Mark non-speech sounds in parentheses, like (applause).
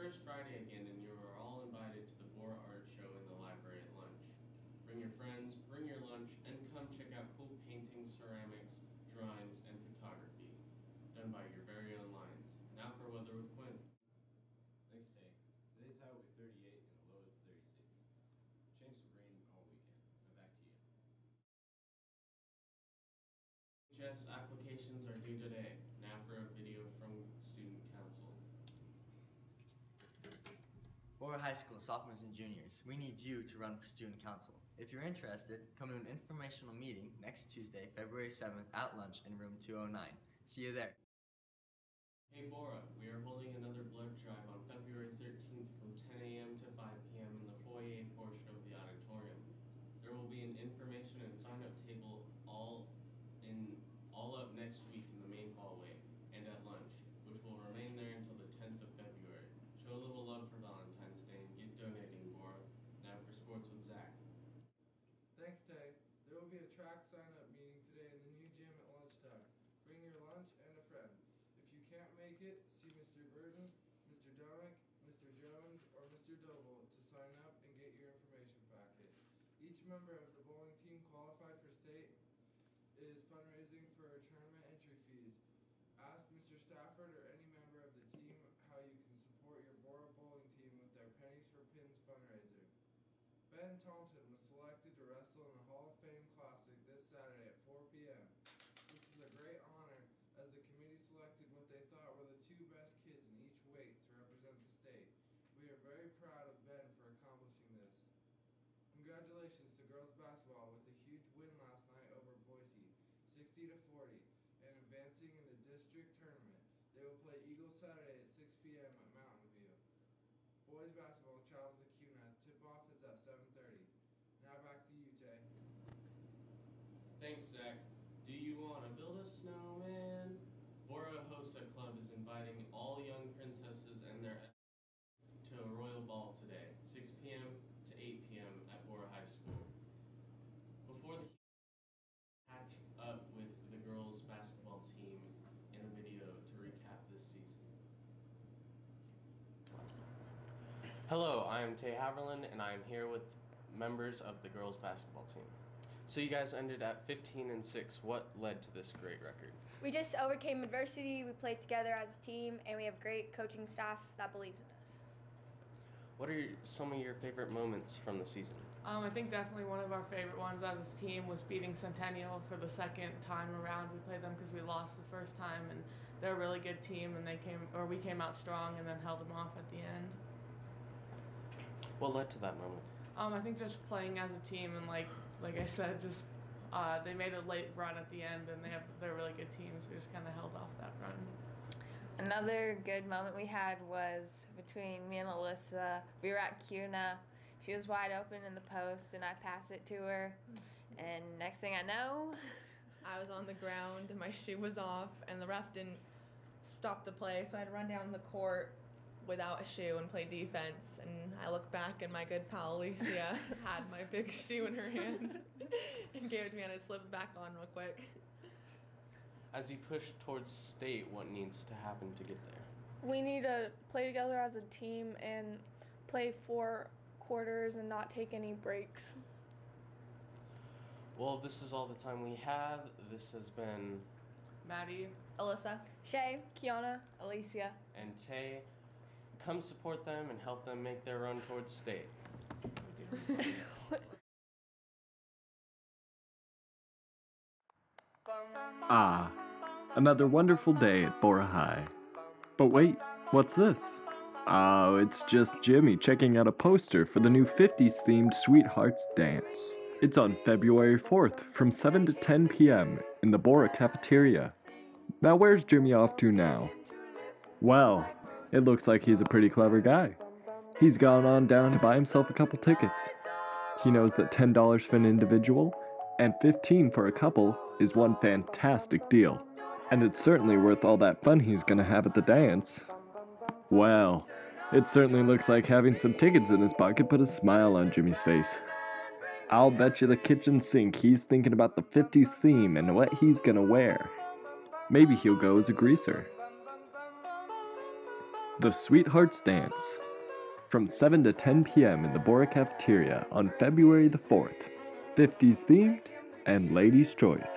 First Friday again, and you are all invited to the Borah Art Show in the library at lunch. Bring your friends, bring your lunch, and come check out cool paintings, ceramics, drawings, and photography done by your very own Lions. Now for weather with Quinn. Thanks, Tay. Today's high will be 38 and the low is 36. Chance of rain all weekend. Now back to you. HS applications are due today. Now for a video from Student Council. Borah High School sophomores and juniors, we need you to run for student council. If you're interested, come to an informational meeting next Tuesday, February 7th at lunch in room 209. See you there. Hey Borah, we are holding another blood drive on February 13th from 10 a.m. to 5 p.m. in the foyer portion of the auditorium. There will be an information and sign up table all in all up next week in the main hallway and at lunch, which will remain there until the 10th of February. Show a little love for Valentine's Day and get donating, Borah. Now for sports with Zach. Thanks, There will be a track sign up meeting today in the new gym at lunchtime. Bring your lunch and a friend. If you can't make it, see Mr. Burton, Mr. Domick, Mr. Jones, or Mr. Doble to sign up and get your information packet. Each member of the bowling team qualified for state is fundraising for tournament entry fees. Ask Mr. Stafford or any member of the team how you can support your Borah bowling team with their Pennies for Pins fundraiser. Ben Thompson was selected to wrestle in the Hall of Fame Classic this Saturday at 4 p.m. This is a great honor as the committee selected what they thought were the two best kids in each weight to represent the state. We are very proud of Ben for accomplishing this. Congratulations to girls basketball with a huge win last night over Boise, 60 to 40, and advancing in the district tournament. They will play Eagle Saturday at 6 p.m. at Mountain View. Boys basketball travels to Kuna. Tip-off is at 7:30. Now back to you, Tay. Zach. Do you want to build a snowman? Borah Hosa Club is inviting all young princesses and their to a royal ball today, 6 p.m. to 8 p.m. at Borah High School. Before the catch up with the girls basketball team in a video to recap this season. Hello, I am Tay Haverland, and I am here with members of the girls basketball team. So you guys ended at 15 and 6. What led to this great record? We just overcame adversity, we played together as a team, and we have great coaching staff that believes in us. What are your, some of your favorite moments from the season? Um, I think definitely one of our favorite ones as a team was beating Centennial for the second time around. We played them because we lost the first time, and they're a really good team, and they came or we came out strong and then held them off at the end. What led to that moment? Um, I think just playing as a team and like like I said, just uh, they made a late run at the end, and they have they're a really good teams. so we just kind of held off that run. Another good moment we had was between me and Alyssa. We were at Kuna. She was wide open in the post, and I passed it to her. And next thing I know, I was on the ground and my shoe was off, and the ref didn't stop the play, so I had to run down the court without a shoe and play defense. And I look back, and my good pal Alicia (laughs) had my big shoe in her hand (laughs) and gave it to me, and I slipped it back on real quick. As you push towards state, what needs to happen to get there? We need to play together as a team and play four quarters and not take any breaks. Well, this is all the time we have. This has been Maddie, Alyssa. Shay, Kiana, Alicia. and Tay. Come support them and help them make their run towards state. (laughs) Ah, another wonderful day at Borah High. But wait, what's this? Oh, it's just Jimmy checking out a poster for the new 50s themed Sweethearts Dance. It's on February 4th from 7 to 10 p.m. in the Borah cafeteria. Now, where's Jimmy off to now? Well, it looks like he's a pretty clever guy. He's gone on down to buy himself a couple tickets. He knows that $10 for an individual and 15 for a couple is one fantastic deal. And it's certainly worth all that fun he's gonna have at the dance. Well, it certainly looks like having some tickets in his pocket put a smile on Jimmy's face. I'll bet you the kitchen sink he's thinking about the 50s theme and what he's gonna wear. Maybe he'll go as a greaser. The Sweethearts Dance from 7 to 10 p.m. in the Borah Cafeteria on February the 4th. 50s themed and ladies' choice.